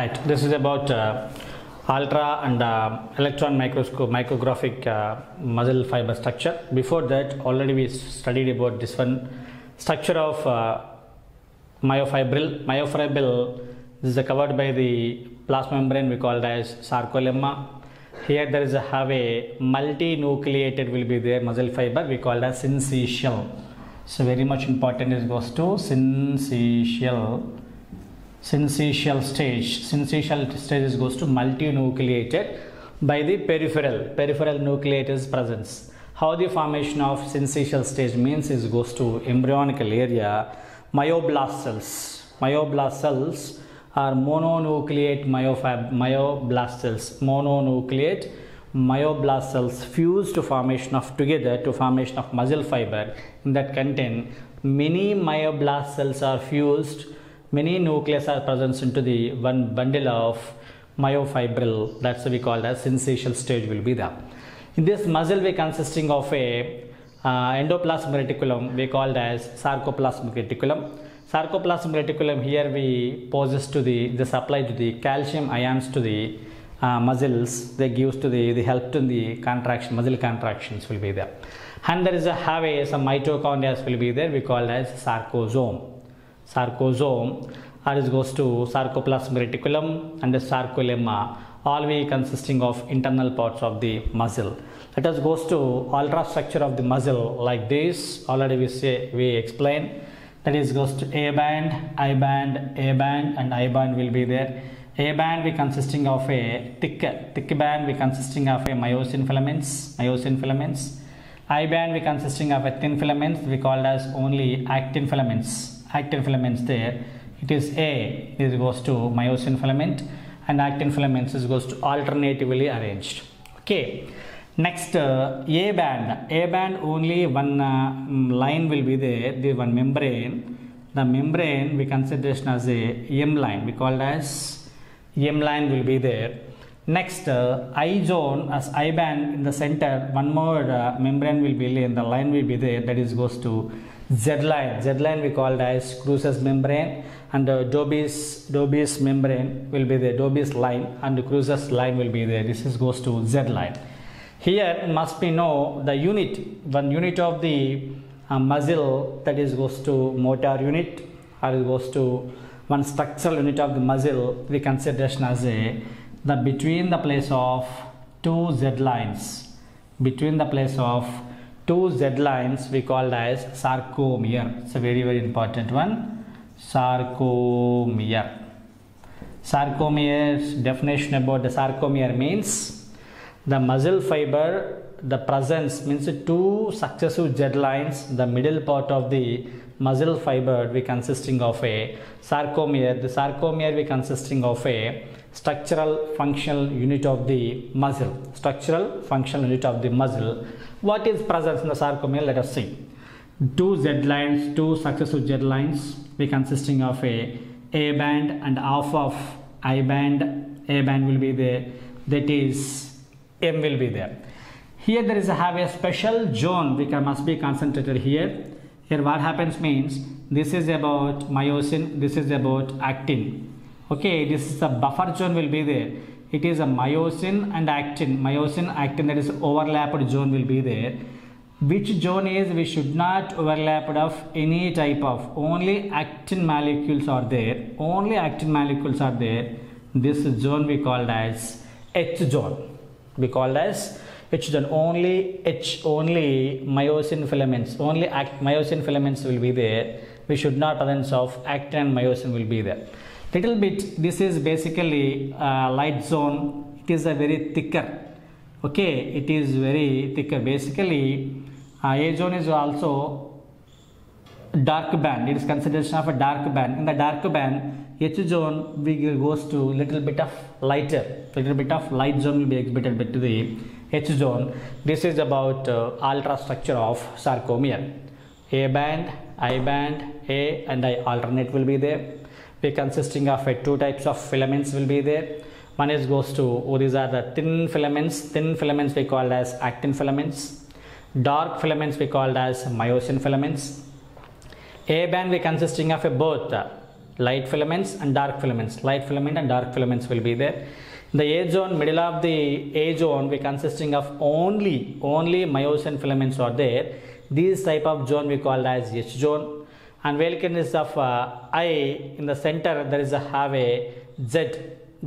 Right, this is about uh, ultra and uh, electron microscope micrographic uh, muscle fiber structure. Before that, already we studied about this one structure of uh, myofibril. Myofibril is covered by the plasma membrane we call as sarcolemma. Here there is a have a multinucleated will be there muscle fiber we call as syncytial. So very much important is goes to syncytial syncytial stage. Syncytial stage goes to multinucleated by the peripheral peripheral nucleatus presence. How the formation of syncytial stage means is goes to embryonical area myoblast cells. Myoblast cells are mononucleate myofab myoblast cells. Mononucleate myoblast cells fuse to formation of together to formation of muscle fiber in that contain many myoblast cells are fused many nucleus are present into the one bundle of myofibril that's what we call as syncytial stage will be there. In this muscle we consisting of a uh, endoplasmic reticulum we called as sarcoplasmic reticulum. Sarcoplasmic reticulum here we poses to the the supply to the calcium ions to the uh, muscles. They gives to the the help to the contraction muscle contractions will be there. And there is a have a some mitochondria will be there we call as sarcosome sarcosome it goes to sarcoplasmic reticulum and the sarcolemma all we consisting of internal parts of the muscle. Let us goes to ultra structure of the muscle like this. Already we say we explain that is goes to a band i band a band and i band will be there. A band we consisting of a thick thick band we consisting of a myosin filaments myosin filaments. I band we consisting of a thin filaments we called as only actin filaments actin filaments there. It is a this goes to myosin filament and actin filaments is goes to alternatively arranged. Okay. Next uh, a band. A band only one uh, line will be there the one membrane. The membrane we consider as a m line. We call as m line will be there. Next uh, i zone as i band in the center. One more uh, membrane will be in the line will be there. That is goes to Z line. Z line we called as Krause's membrane and uh, Dobie's Dobie's membrane will be there. Dobie's line and Krause's line will be there. This is goes to Z line. Here must be know the unit. One unit of the uh, muscle that is goes to motor unit or it goes to one structural unit of the muscle we consider as a the between the place of two Z lines between the place of two Z lines we called as sarcomere. It's a very very important one. Sarcomere. Sarcomere's definition about the sarcomere means the muscle fiber the presence means two successive Z lines the middle part of the muscle fiber we consisting of a sarcomere. The sarcomere we consisting of a structural functional unit of the muscle. Structural functional unit of the muscle. What is presence in the sarcomere? Let us see. Two z lines two successive z lines we consisting of a a band and half of i band. A band will be there. That is m will be there. Here there is a have a special zone. Which must be concentrated here here what happens means this is about myosin this is about actin. Okay this is the buffer zone will be there. It is a myosin and actin. Myosin actin that is overlapped zone will be there. Which zone is we should not overlap of any type of. Only actin molecules are there. Only actin molecules are there. This zone we called as h zone. We called as h zone only h only myosin filaments only act myosin filaments will be there. We should not presence of actin and myosin will be there. Little bit this is basically light zone. It is a very thicker okay? It is very thicker. Basically uh, a zone is also dark band. It is consideration of a dark band. In the dark band h zone we goes to little bit of lighter. Little bit of light zone will be exhibited to the h zone this is about uh, ultra structure of sarcomere. A band i band a and i alternate will be there. We consisting of uh, two types of filaments will be there. One is goes to oh, these are the thin filaments. Thin filaments we called as actin filaments. Dark filaments we called as myosin filaments. A band we consisting of a both light filaments and dark filaments. Light filament and dark filaments will be there. The H zone, middle of the H zone, we consisting of only only myosin filaments are there. These type of zone we call as H zone. And Wilkins of uh, I in the center there is a have a Z.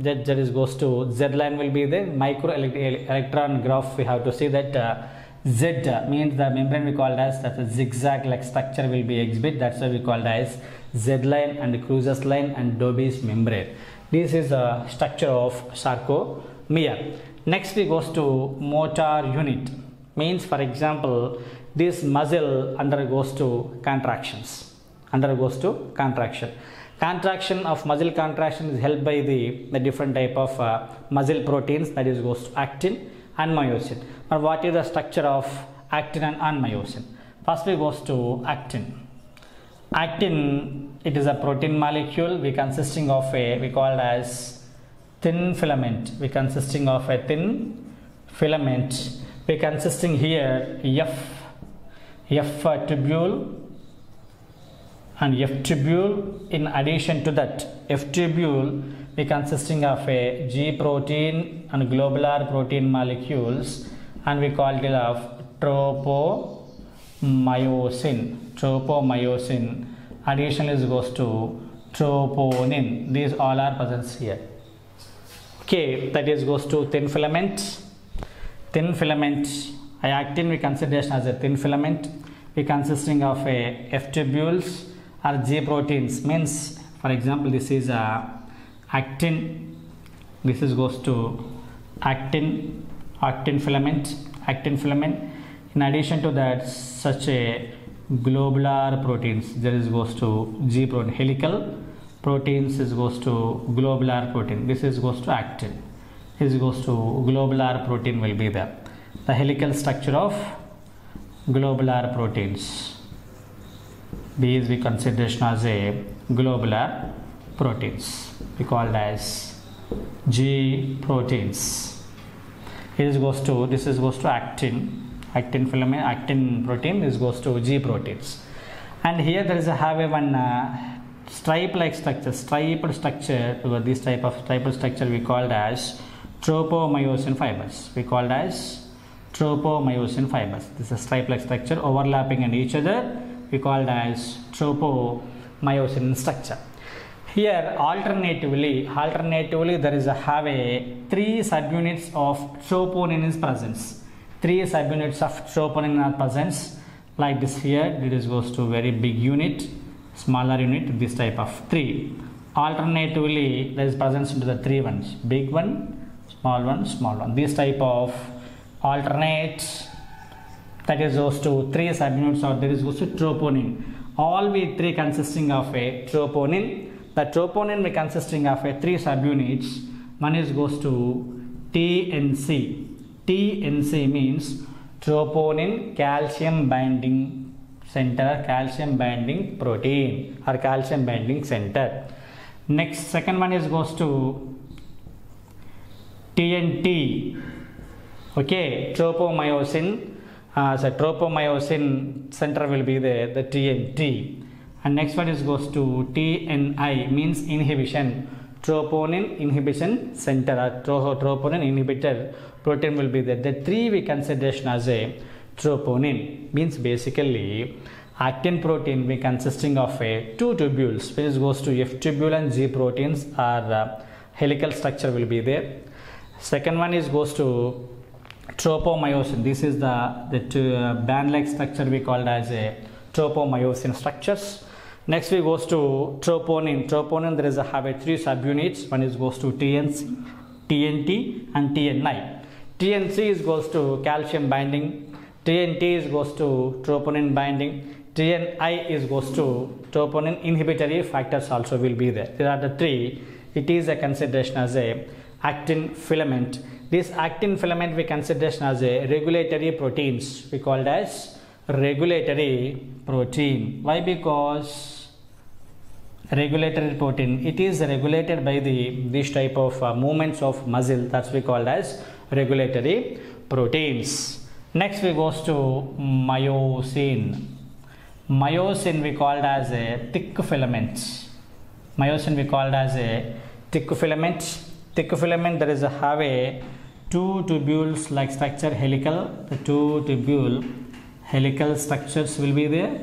Z, Z is goes to Z line will be the micro electron graph. We have to see that. Uh, Z means the membrane we called as that a zigzag like structure will be exhibit that's why we called as Z line and Krause's line and Dobie's membrane. This is the structure of sarcomere. Next we goes to motor unit means for example this muscle undergoes to contractions undergoes to contraction contraction of muscle contraction is helped by the, the different type of uh, muscle proteins that is goes to actin and myosin. But what is the structure of actin and, and myosin? First we goes to actin. Actin, it is a protein molecule. We consisting of a we call as thin filament. We consisting of a thin filament. We consisting here F F tubule and F tubule. In addition to that, F tubule be consisting of a G protein and globular protein molecules and we call it of tropomyosin. Tropomyosin. Addition is goes to troponin. These all are present here. Okay, that is goes to thin filament. Thin filament. I actin we consider as a thin filament. We consisting of a F tubules or G proteins. Means, for example, this is a actin this is goes to actin actin filament actin filament in addition to that such a globular proteins there is goes to g protein helical proteins is goes to globular protein this is goes to actin this goes to globular protein will be there the helical structure of globular proteins these we consider as a globular proteins we called as G proteins. This goes to this is goes to actin, actin filament, actin protein. This goes to G proteins, and here there is a have a one uh, stripe-like structure, striped structure. This type of striped structure we called as tropomyosin fibers. We called as tropomyosin fibers. This is a stripe-like structure overlapping in each other. We called as tropomyosin structure here alternatively, alternatively there is a have a three subunits of troponin is presence. Three subunits of troponin are present like this here. This goes to very big unit, smaller unit, this type of three. Alternatively, there is presence into the three ones, big one, small one, small one. This type of alternate that is goes to three subunits or there is goes to troponin. All we three consisting of a troponin the troponin may consisting of a three subunits. One is goes to TNC. TNC means troponin calcium binding center, calcium binding protein or calcium binding center. Next, second one is goes to TNT. Okay, tropomyosin. Uh, so tropomyosin center will be there, the TNT and next one is goes to TNI means inhibition troponin inhibition center or troponin inhibitor. Protein will be there. The three we consideration as a troponin means basically actin protein be consisting of a two tubules. Which goes to F tubule and G proteins are uh, helical structure will be there. Second one is goes to tropomyosin. This is the the uh, band like structure we called as a tropomyosin structures Next we goes to troponin. Troponin there is a have a three subunits. One is goes to TNC, TNT and TNI. TNC is goes to calcium binding. TNT is goes to troponin binding. TNI is goes to troponin inhibitory factors also will be there. There are the three. It is a consideration as a actin filament. This actin filament we consider as a regulatory proteins. We called as regulatory protein. Why? Because regulatory protein it is regulated by the this type of uh, movements of muscle that's we called as regulatory proteins next we goes to myosin myosin we called as a thick filament myosin we called as a thick filament. Thick filament there is a have a two tubules like structure helical. The two tubule helical structures will be there